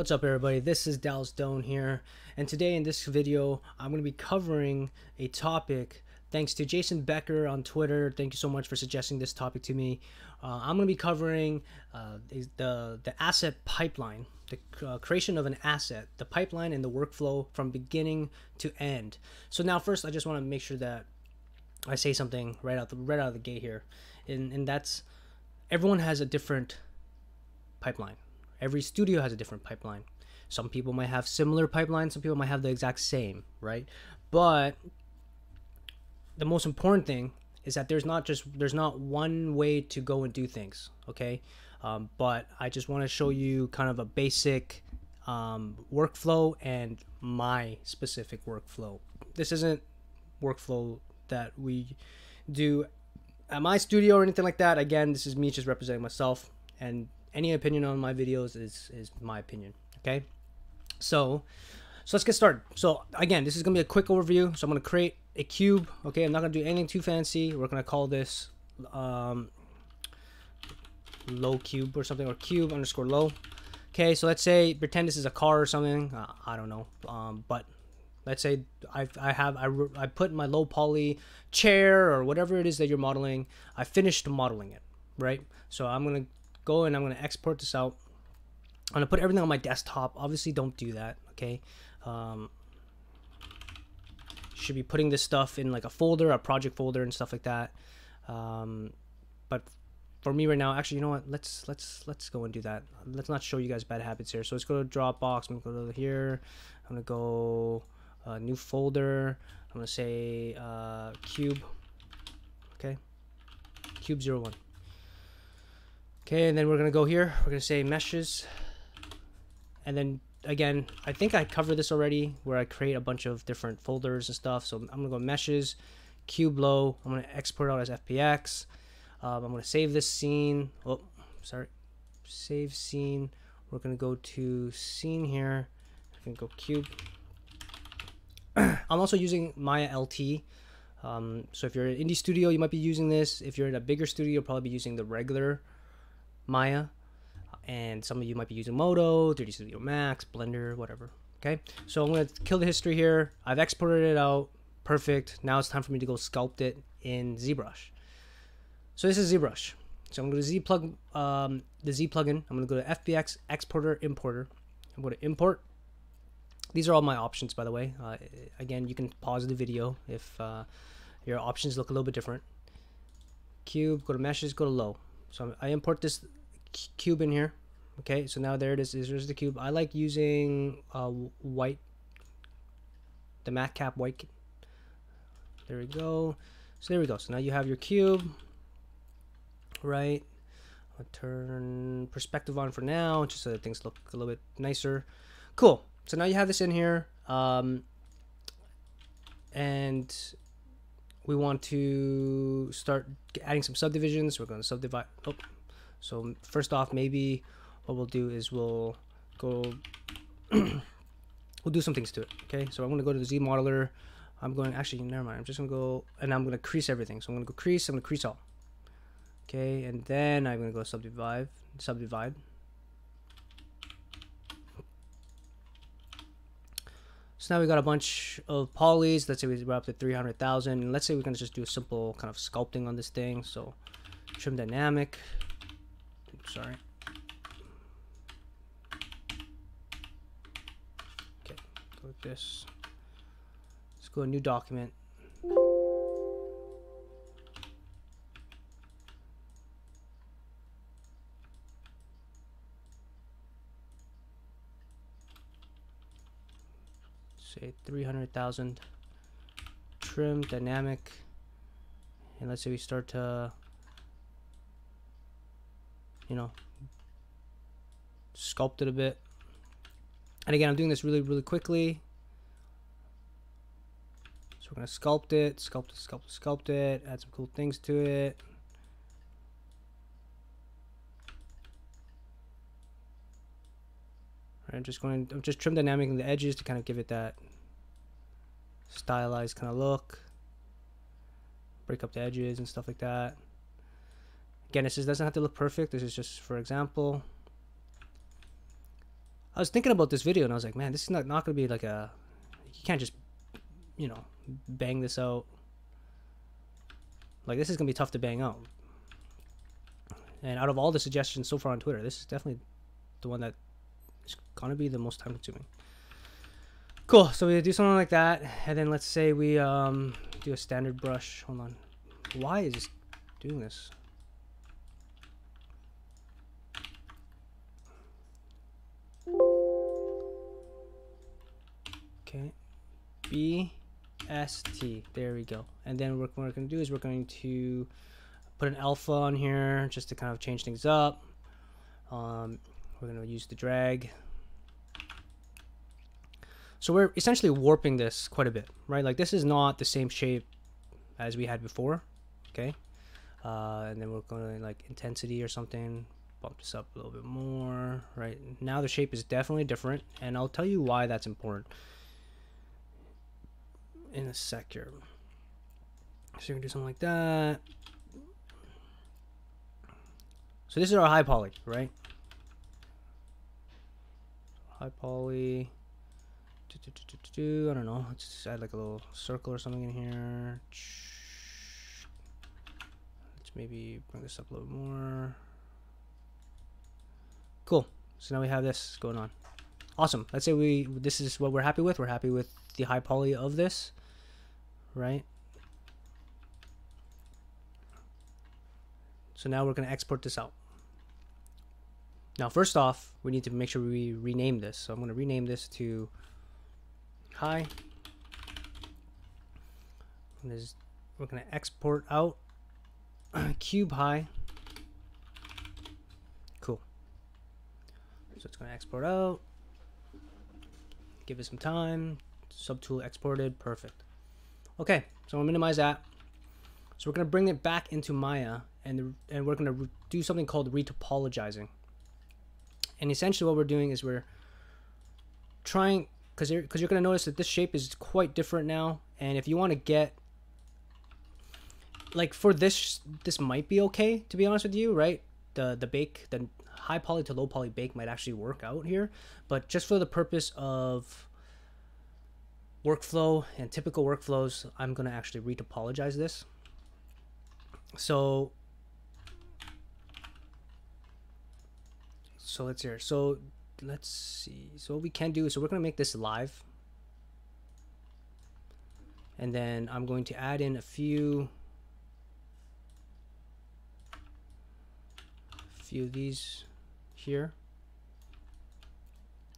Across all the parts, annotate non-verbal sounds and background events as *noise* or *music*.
What's up everybody, this is Dallas Doan here, and today in this video, I'm going to be covering a topic thanks to Jason Becker on Twitter. Thank you so much for suggesting this topic to me. Uh, I'm going to be covering uh, the, the asset pipeline, the uh, creation of an asset, the pipeline and the workflow from beginning to end. So now first, I just want to make sure that I say something right out the, right out of the gate here, and, and that's everyone has a different pipeline Every studio has a different pipeline. Some people might have similar pipelines, some people might have the exact same, right? But the most important thing is that there's not just there's not one way to go and do things, okay? Um, but I just want to show you kind of a basic um, workflow and my specific workflow. This isn't workflow that we do at my studio or anything like that. Again, this is me just representing myself and any opinion on my videos is is my opinion. Okay, so so let's get started. So again, this is gonna be a quick overview. So I'm gonna create a cube. Okay, I'm not gonna do anything too fancy. We're gonna call this um, low cube or something or cube underscore low. Okay, so let's say pretend this is a car or something. Uh, I don't know, um, but let's say I, I have I, I put my low poly chair or whatever it is that you're modeling. I finished modeling it, right? So I'm gonna go and I'm going to export this out. I'm going to put everything on my desktop. Obviously, don't do that, okay? Um, should be putting this stuff in like a folder, a project folder and stuff like that. Um, but for me right now, actually, you know what? Let's let's let's go and do that. Let's not show you guys bad habits here. So let's go to Dropbox. I'm gonna go to here. I'm gonna go uh, new folder. I'm gonna say uh, cube. Okay, cube zero one. Okay, and then we're gonna go here. We're gonna say meshes. And then again, I think I covered this already where I create a bunch of different folders and stuff. So I'm gonna go meshes, cube low. I'm gonna export out as FBX. Um, I'm gonna save this scene. Oh, sorry. Save scene. We're gonna go to scene here. I can go cube. I'm also using Maya LT. Um, so if you're an indie studio, you might be using this. If you're in a bigger studio, you'll probably be using the regular Maya, and some of you might be using Modo, 3D Studio Max, Blender, whatever. Okay, so I'm gonna kill the history here. I've exported it out, perfect. Now it's time for me to go sculpt it in ZBrush. So this is ZBrush. So I'm gonna Z plug um, the Z plugin. I'm gonna go to FBX Exporter Importer. I'm to import. These are all my options, by the way. Uh, again, you can pause the video if uh, your options look a little bit different. Cube, go to meshes, go to low. So I import this cube in here. Okay, so now there it is. There's the cube. I like using uh, white, the MatCap white. There we go. So there we go. So now you have your cube, right? I'll turn perspective on for now, just so that things look a little bit nicer. Cool. So now you have this in here. Um, and we want to start adding some subdivisions. We're going to subdivide. Oh, so first off, maybe what we'll do is we'll go, *clears throat* we'll do some things to it. Okay, so I'm to go to the Z modeler. I'm going, actually, never mind. I'm just going to go, and I'm going to crease everything. So I'm to go crease, I'm to crease all. Okay, and then I'm to go subdivide, subdivide. So now we got a bunch of polys. Let's say we're up to 300,000. Let's say we're gonna just do a simple kind of sculpting on this thing. So trim dynamic. Sorry. Okay, with this. Let's go a new document. say 300,000 trim dynamic and let's say we start to you know sculpt it a bit and again I'm doing this really really quickly so we're gonna sculpt it sculpt it sculpt it sculpt it add some cool things to it Right, I'm just going to i'm just trim dynamic in the edges to kind of give it that stylized kind of look. Break up the edges and stuff like that. Again, this doesn't have to look perfect. This is just for example. I was thinking about this video and I was like, man, this is not, not going to be like a, you can't just, you know, bang this out. Like, this is going to be tough to bang out. And out of all the suggestions so far on Twitter, this is definitely the one that is going to be the most time consuming. Cool. So we do something like that. And then let's say we um, do a standard brush. Hold on. Why is this doing this? Okay. B S T. There we go. And then what we're going to do is we're going to put an alpha on here just to kind of change things up. Um, we're going to use the drag. So we're essentially warping this quite a bit, right? Like this is not the same shape as we had before, okay? Uh, and then we're going to like intensity or something, bump this up a little bit more, right? Now the shape is definitely different, and I'll tell you why that's important in a sec here. So you're gonna do something like that. So this is our high poly, right? High poly. Do, do, do, I don't know. Let's just add like a little circle or something in here. Let's maybe bring this up a little more. Cool. So now we have this going on. Awesome. Let's say we this is what we're happy with. We're happy with the high poly of this right? So now we're going to export this out. Now, first off, we need to make sure we rename this. So I'm going to rename this to hi. we're going to export out *clears throat* cube high. Cool. So it's going to export out. Give it some time. Subtool exported. Perfect. Okay, so I'll minimize that. So we're to bring it back into Maya and, and we're to do something called retopologizing. And essentially what we're doing is we're trying, because you're, cause you're to notice that this shape is quite different now. And if you want to get, like for this, this might be okay, to be honest with you, right? The, the bake, the high poly to low poly bake might actually work out here. But just for the purpose of workflow and typical workflows, I'm going to actually retopologize this. So, so let's hear. So let's see. So what we can do is, so we're going to make this live. And then I'm going to add in a few, few of these here.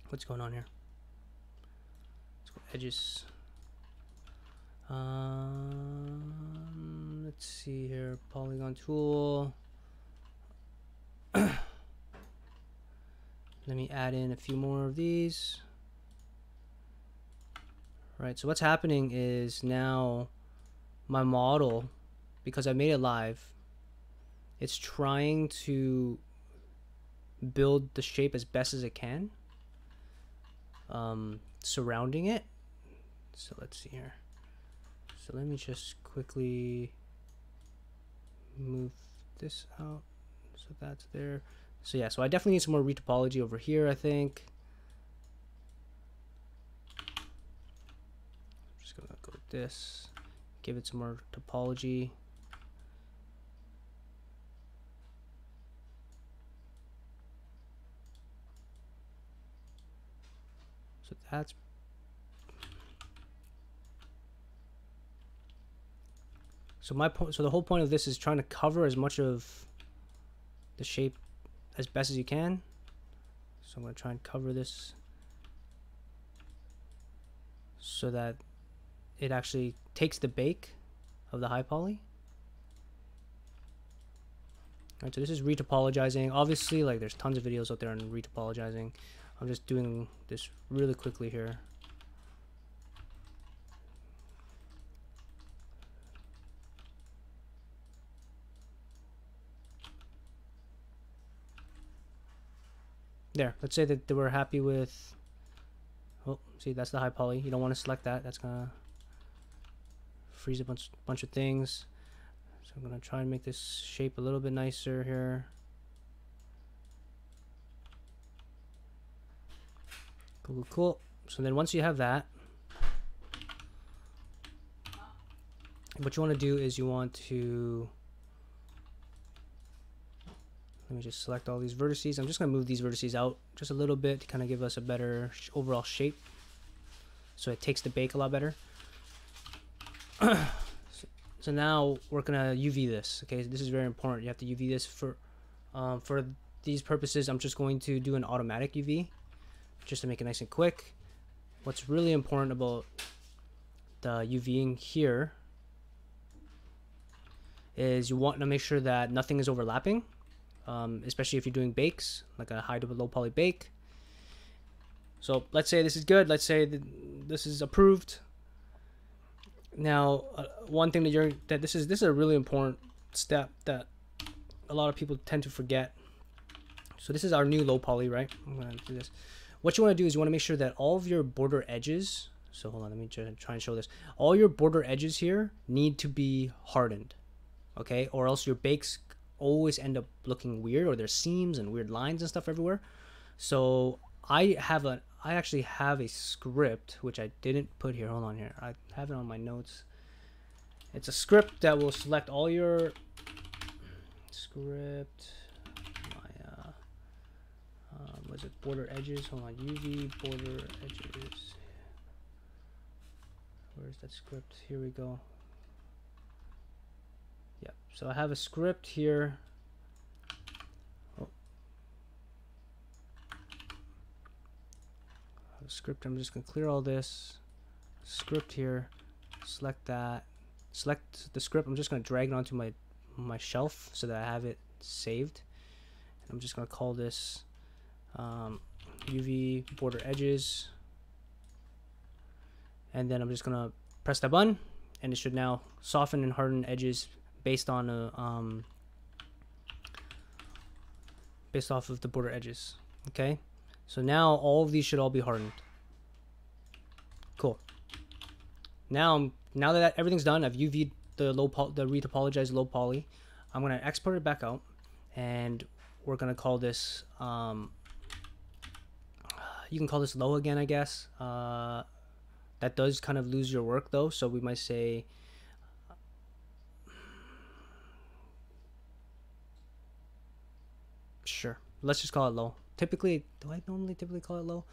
What's going on here? Edges. Um, let's see here, polygon tool. *clears throat* Let me add in a few more of these. Right, so what's happening is now my model, because I made it live, it's trying to build the shape as best as it can um, surrounding it so let's see here. So let me just quickly move this out. So that's there. So yeah, so I definitely need some more retopology over here, I think. I'm just gonna go with this, give it some more topology. So that's So my point, so the whole point of this is trying to cover as much of the shape as best as you can. So I'm going to try and cover this so that it actually takes the bake of the high poly. Right, so this is retopologizing. Obviously, like there's tons of videos out there on retopologizing. I'm just doing this really quickly here. There let's say that we're happy with oh see that's the high poly. You don't want to select that. That's gonna freeze a bunch bunch of things. So I'm gonna try and make this shape a little bit nicer here. Cool, cool, cool. So then once you have that, what you want to do is you want to let me just select all these vertices. I'm just going to move these vertices out just a little bit to kind of give us a better sh overall shape. So it takes the bake a lot better. *clears throat* so, so, now we're going to UV this. Okay, this is very important. You have to UV this for, um, for these purposes. I'm just going to do an automatic UV just to make it nice and quick. What's really important about the UVing here is you want to make sure that nothing is overlapping um, especially if you're doing bakes, like a high to low poly bake. So let's say this is good. Let's say this is approved. Now, uh, one thing that you're that this is this is a really important step that a lot of people tend to forget. So this is our new low poly, right? I'm gonna do this. What you want to do is you want to make sure that all of your border edges. So hold on, let me try and show this. All your border edges here need to be hardened, okay? Or else your bakes always end up looking weird or there's seams and weird lines and stuff everywhere. So I have a I actually have a script which I didn't put here. Hold on here. I have it on my notes. It's a script that will select all your script. My uh, um, was it border edges? Hold on, UV border edges. Where's that script? Here we go. So I have a script here. Script. I'm just to clear all this. Script here. Select that. Select the script. I'm just to drag it onto my my shelf so that I have it saved. I'm just to call this um, UV border edges. And then I'm just to press that button and it should now soften and harden edges based on a um, based off of the border edges. Okay, so now all of these should all be hardened. Cool. Now, now that everything's done, I've UV'd the low poly, the retopologized low poly. I'm gonna export it back out, and we're gonna call this. Um, you can call this low again, I guess. Uh, that does kind of lose your work though, so we might say Sure. Let's just call it low. Typically, do I normally typically call it low?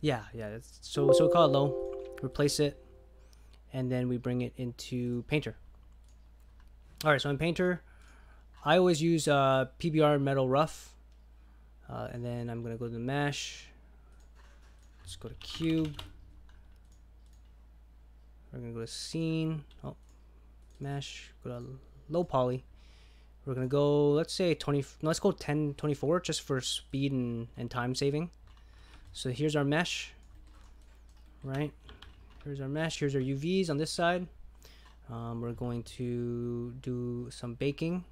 Yeah, yeah. so so call it low. Replace it, and then we bring it into Painter. All right. So in Painter, I always use uh, PBR Metal Rough, uh, and then I'm gonna go to the mesh. Let's go to cube. We're gonna go to scene. Oh, mesh. Go to low poly. We're gonna go, let's say 20, let's go 10, 24 just for speed and, and time saving. So here's our mesh, right? Here's our mesh, here's our UVs on this side. Um, we're going to do some baking.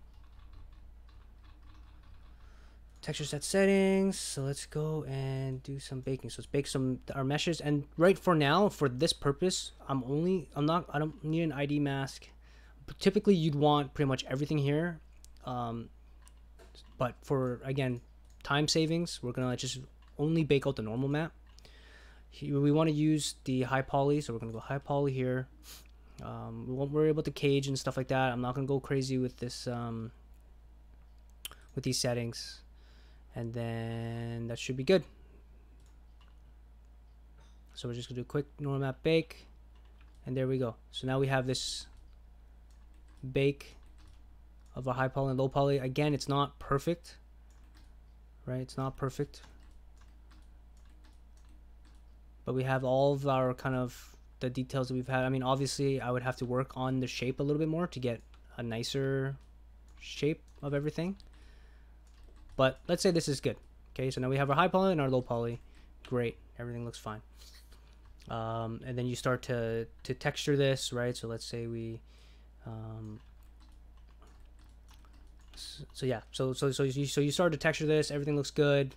Texture set settings. So let's go and do some baking. So let's bake some our meshes. And right for now, for this purpose, I'm only I'm not I don't need an ID mask. But typically, you'd want pretty much everything here um, but for again time savings, we're gonna just only bake out the normal map. We want to use the high poly, so we're gonna go high poly here. Um, we won't worry about the cage and stuff like that. I'm not gonna go crazy with this um, with these settings, and then that should be good. So we're just gonna do a quick normal map bake, and there we go. So now we have this bake of a high poly and low poly. Again, it's not perfect, right? It's not perfect. But we have all of our kind of the details that we've had. I mean, obviously, I would have to work on the shape a little bit more to get a nicer shape of everything. But let's say this is good. Okay, so now we have our high poly and our low poly. Great, everything looks fine. Um, and then you start to, to texture this, right? So let's say we um, so yeah, so so so you so you started to texture this. Everything looks good.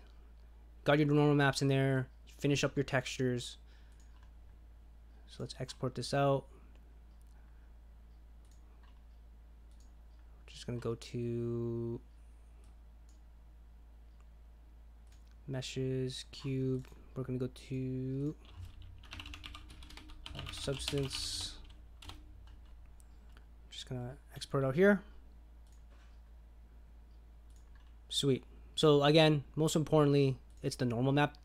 Got your normal maps in there. Finish up your textures. So let's export this out. Just gonna go to meshes, cube, we're gonna go to uh, substance. Just gonna export out here. Sweet. So again, most importantly, it's the normal map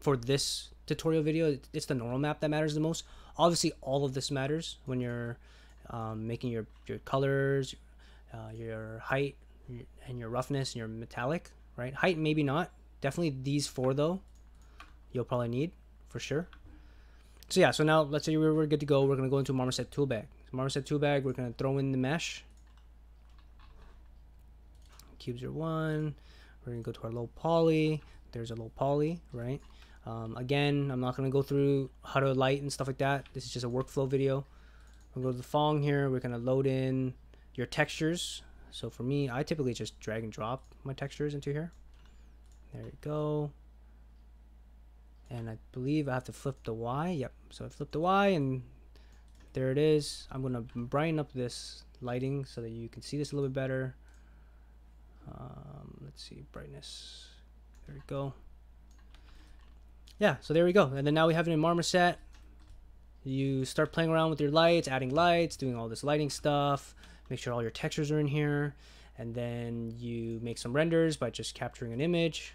for this tutorial video. It's the normal map that matters the most. Obviously, all of this matters when you're um, making your your colors, uh, your height, and your roughness, and your metallic. Right, height maybe not. Definitely these four though. You'll probably need for sure. So yeah, so now let's say we're, we're good to go. We're gonna go into Marmoset toolbag. So Marmoset toolbag, we're gonna throw in the mesh. Cubes are one. We're gonna go to our low poly. There's a low poly, right? Um, again, I'm not gonna go through how to light and stuff like that. This is just a workflow video. We'll go to the Phong here. We're gonna load in your textures. So for me, I typically just drag and drop my textures into here. There you go. And I believe I have to flip the Y. Yep. So I flip the Y and there it is. I'm gonna brighten up this lighting so that you can see this a little bit better. Um, let's see, brightness. There we go. Yeah, so there we go. And then now we have it in Marmoset. You start playing around with your lights, adding lights, doing all this lighting stuff. Make sure all your textures are in here. And then you make some renders by just capturing an image.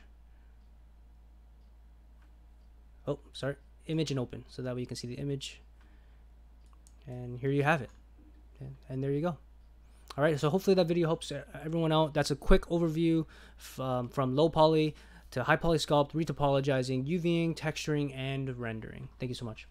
Oh, sorry. Image and open. So that way you can see the image. And here you have it. And, and there you go. All right, so hopefully that video helps everyone out. That's a quick overview um, from low poly to high poly sculpt, retopologizing, UVing, texturing, and rendering. Thank you so much.